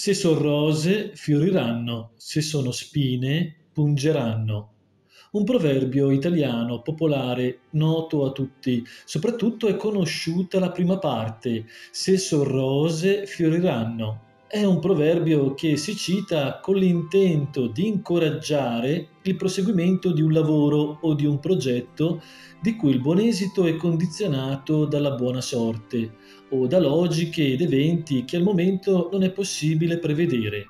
Se sono rose, fioriranno, se sono spine, pungeranno. Un proverbio italiano popolare noto a tutti, soprattutto è conosciuta la prima parte, se sono rose, fioriranno. È un proverbio che si cita con l'intento di incoraggiare il proseguimento di un lavoro o di un progetto di cui il buon esito è condizionato dalla buona sorte o da logiche ed eventi che al momento non è possibile prevedere.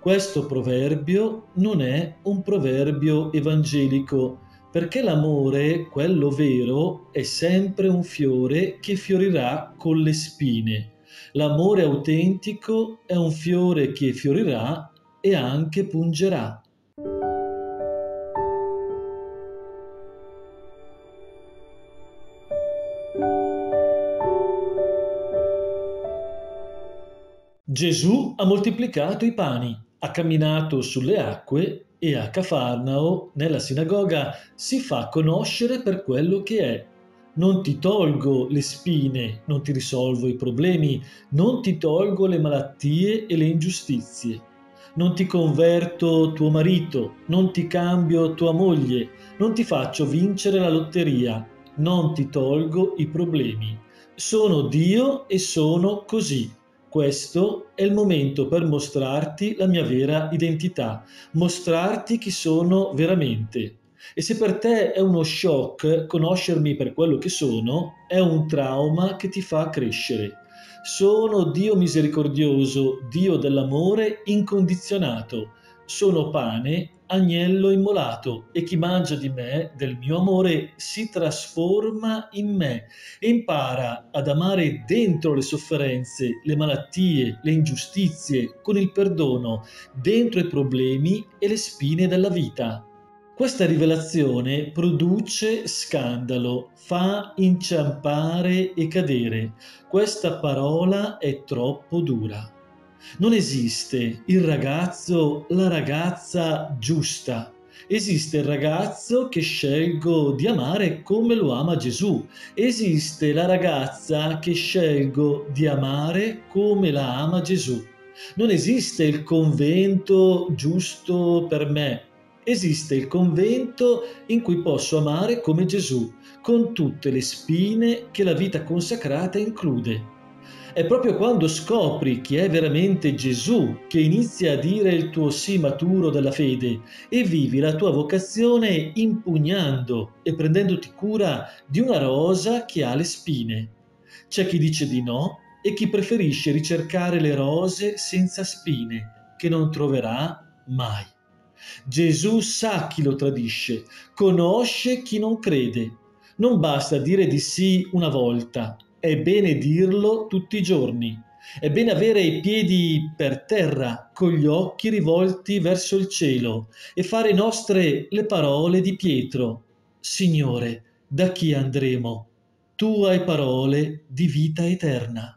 Questo proverbio non è un proverbio evangelico, perché l'amore, quello vero, è sempre un fiore che fiorirà con le spine L'amore autentico è un fiore che fiorirà e anche pungerà. Gesù ha moltiplicato i pani, ha camminato sulle acque e a Cafarnao, nella sinagoga, si fa conoscere per quello che è non ti tolgo le spine, non ti risolvo i problemi, non ti tolgo le malattie e le ingiustizie. Non ti converto tuo marito, non ti cambio tua moglie, non ti faccio vincere la lotteria, non ti tolgo i problemi. Sono Dio e sono così. Questo è il momento per mostrarti la mia vera identità, mostrarti chi sono veramente. E se per te è uno shock conoscermi per quello che sono, è un trauma che ti fa crescere. Sono Dio misericordioso, Dio dell'amore incondizionato. Sono pane, agnello immolato, e chi mangia di me, del mio amore, si trasforma in me e impara ad amare dentro le sofferenze, le malattie, le ingiustizie, con il perdono, dentro i problemi e le spine della vita. Questa rivelazione produce scandalo, fa inciampare e cadere. Questa parola è troppo dura. Non esiste il ragazzo, la ragazza giusta. Esiste il ragazzo che scelgo di amare come lo ama Gesù. Esiste la ragazza che scelgo di amare come la ama Gesù. Non esiste il convento giusto per me esiste il convento in cui posso amare come Gesù, con tutte le spine che la vita consacrata include. È proprio quando scopri chi è veramente Gesù che inizi a dire il tuo sì maturo della fede e vivi la tua vocazione impugnando e prendendoti cura di una rosa che ha le spine. C'è chi dice di no e chi preferisce ricercare le rose senza spine, che non troverà mai. Gesù sa chi lo tradisce, conosce chi non crede. Non basta dire di sì una volta, è bene dirlo tutti i giorni. È bene avere i piedi per terra, con gli occhi rivolti verso il cielo e fare nostre le parole di Pietro. Signore, da chi andremo? Tu hai parole di vita eterna.